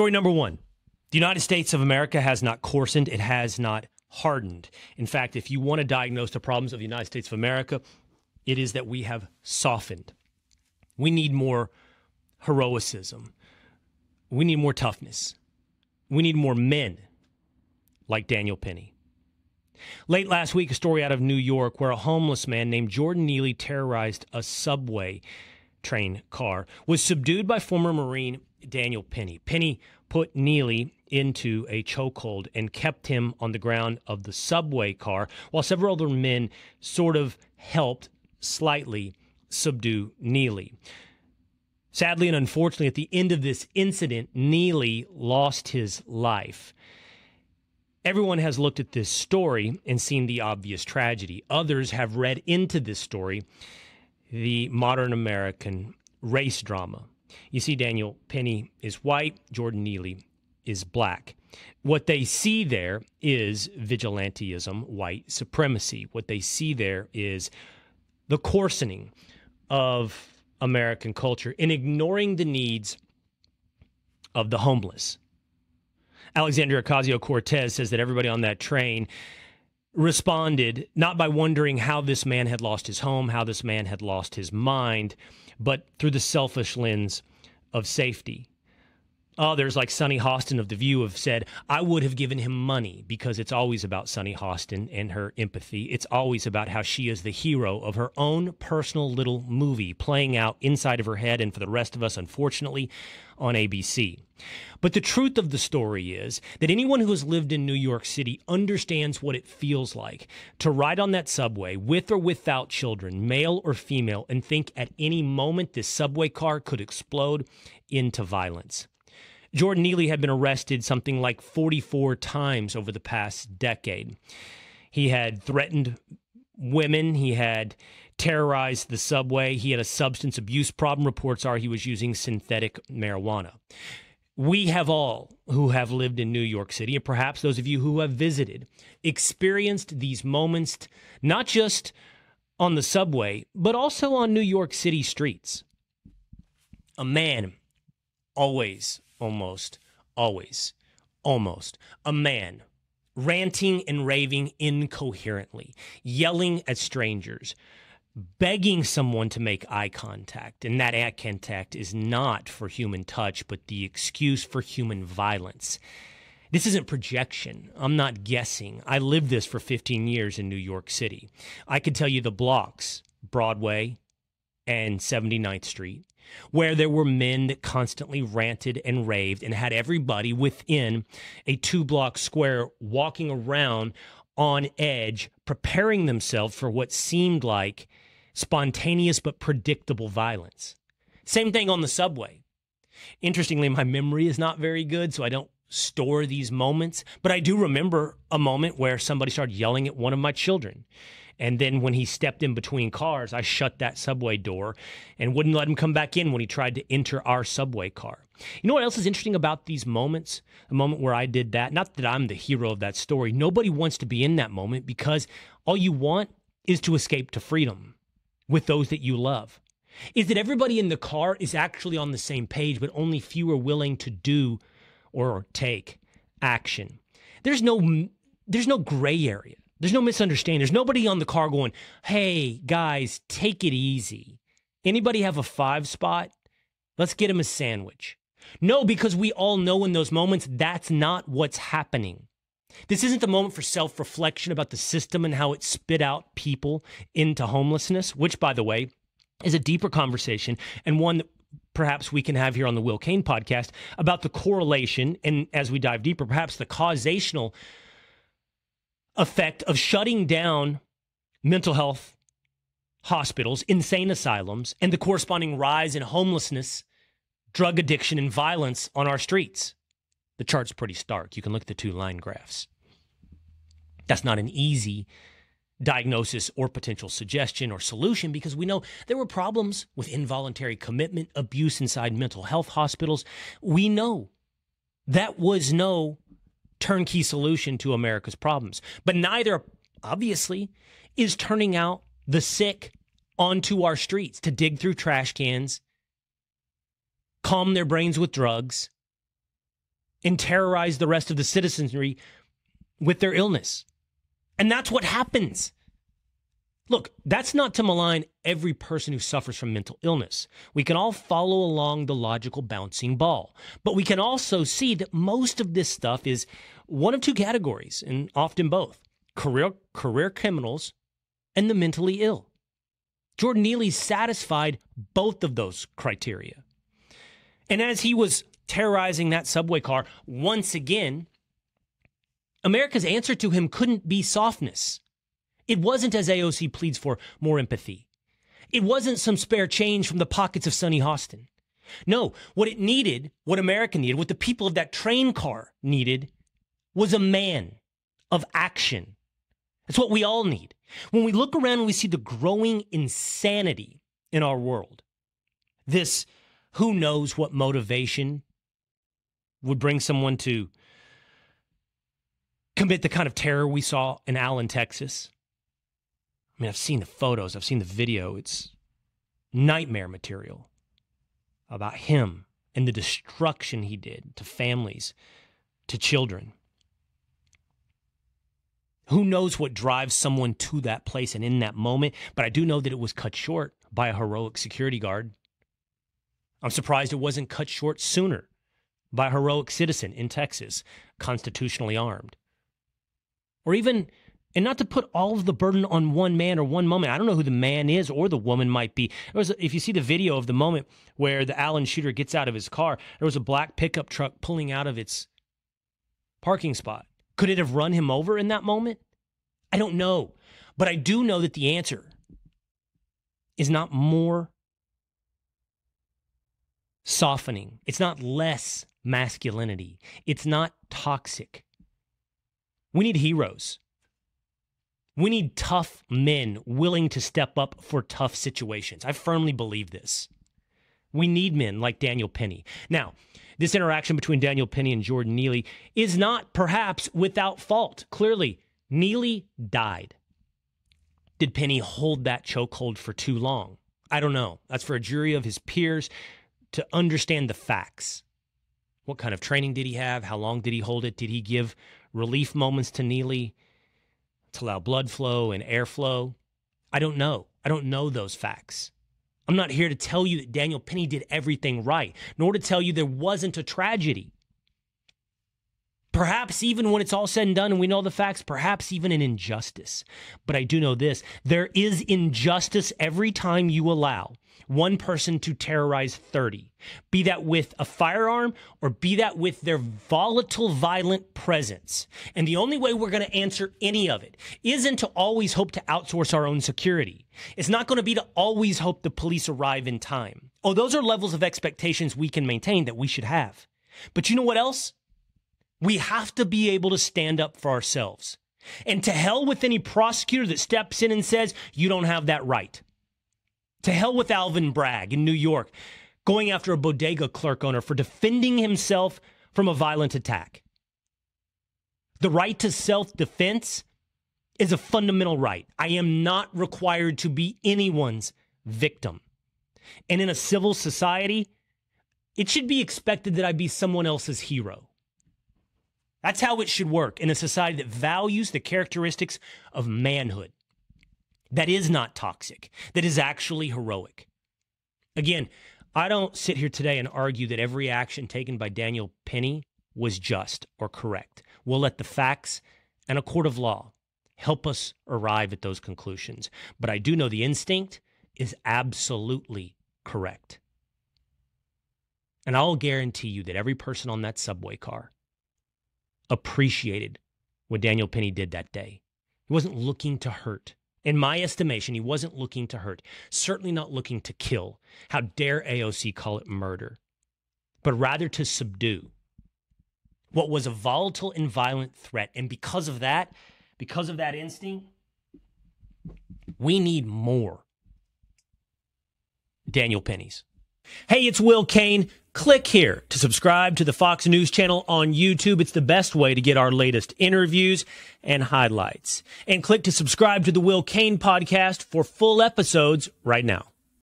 Story number one The United States of America has not coarsened, it has not hardened. In fact, if you want to diagnose the problems of the United States of America, it is that we have softened. We need more heroicism. We need more toughness. We need more men like Daniel Penny. Late last week, a story out of New York where a homeless man named Jordan Neely terrorized a subway train car, was subdued by former Marine Daniel Penny. Penny put Neely into a chokehold and kept him on the ground of the subway car while several other men sort of helped slightly subdue Neely. Sadly and unfortunately, at the end of this incident, Neely lost his life. Everyone has looked at this story and seen the obvious tragedy. Others have read into this story the modern American race drama. You see, Daniel Penny is white, Jordan Neely is black. What they see there is vigilantism, white supremacy. What they see there is the coarsening of American culture in ignoring the needs of the homeless. Alexandria Ocasio Cortez says that everybody on that train responded not by wondering how this man had lost his home, how this man had lost his mind, but through the selfish lens of safety. Others, like Sunny Hostin of The View, have said, I would have given him money because it's always about Sunny Hostin and her empathy. It's always about how she is the hero of her own personal little movie playing out inside of her head and for the rest of us, unfortunately, on ABC. But the truth of the story is that anyone who has lived in New York City understands what it feels like to ride on that subway with or without children, male or female, and think at any moment this subway car could explode into violence. Jordan Neely had been arrested something like 44 times over the past decade. He had threatened women, he had terrorized the subway, he had a substance abuse problem. Reports are he was using synthetic marijuana. We have all who have lived in New York City, and perhaps those of you who have visited, experienced these moments not just on the subway, but also on New York City streets. A man always almost, always, almost a man ranting and raving incoherently, yelling at strangers, begging someone to make eye contact. And that eye contact is not for human touch, but the excuse for human violence. This isn't projection. I'm not guessing. I lived this for 15 years in New York City. I could tell you the blocks Broadway and 79th Street, where there were men that constantly ranted and raved and had everybody within a two block square walking around on edge, preparing themselves for what seemed like spontaneous but predictable violence. Same thing on the subway. Interestingly, my memory is not very good, so I don't store these moments, but I do remember a moment where somebody started yelling at one of my children. And then when he stepped in between cars, I shut that subway door and wouldn't let him come back in when he tried to enter our subway car. You know what else is interesting about these moments? A moment where I did that. Not that I'm the hero of that story. Nobody wants to be in that moment because all you want is to escape to freedom with those that you love. Is that everybody in the car is actually on the same page, but only few are willing to do or take action. There's no there's no gray area. There's no misunderstanding. There's nobody on the car going, hey, guys, take it easy. Anybody have a five spot? Let's get him a sandwich. No, because we all know in those moments that's not what's happening. This isn't the moment for self reflection about the system and how it spit out people into homelessness, which, by the way, is a deeper conversation and one that perhaps we can have here on the Will Cain podcast about the correlation and as we dive deeper, perhaps the causational effect of shutting down mental health hospitals, insane asylums, and the corresponding rise in homelessness, drug addiction, and violence on our streets. The chart's pretty stark. You can look at the two line graphs. That's not an easy diagnosis or potential suggestion or solution because we know there were problems with involuntary commitment, abuse inside mental health hospitals. We know that was no turnkey solution to America's problems. But neither, obviously, is turning out the sick onto our streets to dig through trash cans, calm their brains with drugs, and terrorize the rest of the citizenry with their illness. And that's what happens. Look, that's not to malign every person who suffers from mental illness. We can all follow along the logical bouncing ball. But we can also see that most of this stuff is one of two categories, and often both career, career criminals and the mentally ill. Jordan Neely satisfied both of those criteria. And as he was terrorizing that subway car once again, America's answer to him couldn't be softness. It wasn't, as AOC pleads for, more empathy. It wasn't some spare change from the pockets of Sunny Hostin. No, what it needed, what America needed, what the people of that train car needed, was a man of action. That's what we all need. When we look around and we see the growing insanity in our world, this who knows what motivation would bring someone to commit the kind of terror we saw in Allen, Texas. I mean, I've seen the photos, I've seen the video. It's nightmare material about him and the destruction he did to families, to children. Who knows what drives someone to that place and in that moment? But I do know that it was cut short by a heroic security guard. I'm surprised it wasn't cut short sooner by a heroic citizen in Texas, constitutionally armed. Or even and not to put all of the burden on one man or one moment. I don't know who the man is or the woman might be. Was, if you see the video of the moment where the Allen shooter gets out of his car, there was a black pickup truck pulling out of its parking spot. Could it have run him over in that moment? I don't know. But I do know that the answer is not more softening, it's not less masculinity, it's not toxic. We need heroes. We need tough men willing to step up for tough situations. I firmly believe this. We need men like Daniel Penny. Now, this interaction between Daniel Penny and Jordan Neely is not perhaps without fault. Clearly, Neely died. Did Penny hold that chokehold for too long? I don't know. That's for a jury of his peers to understand the facts. What kind of training did he have? How long did he hold it? Did he give relief moments to Neely? To allow blood flow and airflow? I don't know. I don't know those facts. I'm not here to tell you that Daniel Penny did everything right, nor to tell you there wasn't a tragedy. Perhaps even when it's all said and done and we know the facts, perhaps even an injustice. But I do know this there is injustice every time you allow one person to terrorize 30, be that with a firearm or be that with their volatile, violent presence. And the only way we're going to answer any of it isn't to always hope to outsource our own security. It's not going to be to always hope the police arrive in time. Oh, those are levels of expectations we can maintain that we should have. But you know what else? We have to be able to stand up for ourselves. And to hell with any prosecutor that steps in and says, you don't have that right. To hell with Alvin Bragg in New York, going after a bodega clerk owner for defending himself from a violent attack. The right to self defense is a fundamental right. I am not required to be anyone's victim. And in a civil society, it should be expected that I be someone else's hero. That's how it should work in a society that values the characteristics of manhood that is not toxic, that is actually heroic. Again, I don't sit here today and argue that every action taken by Daniel Penny was just or correct. We'll let the facts and a court of law help us arrive at those conclusions. But I do know the instinct is absolutely correct. And I'll guarantee you that every person on that subway car appreciated what Daniel Penny did that day. He wasn't looking to hurt. In my estimation, he wasn't looking to hurt, certainly not looking to kill. How dare AOC call it murder? But rather to subdue what was a volatile and violent threat. And because of that, because of that instinct, we need more Daniel Pennies. Hey, it's Will Cain. Click here to subscribe to the Fox News channel on YouTube. It's the best way to get our latest interviews and highlights. And click to subscribe to the Will Cain podcast for full episodes right now.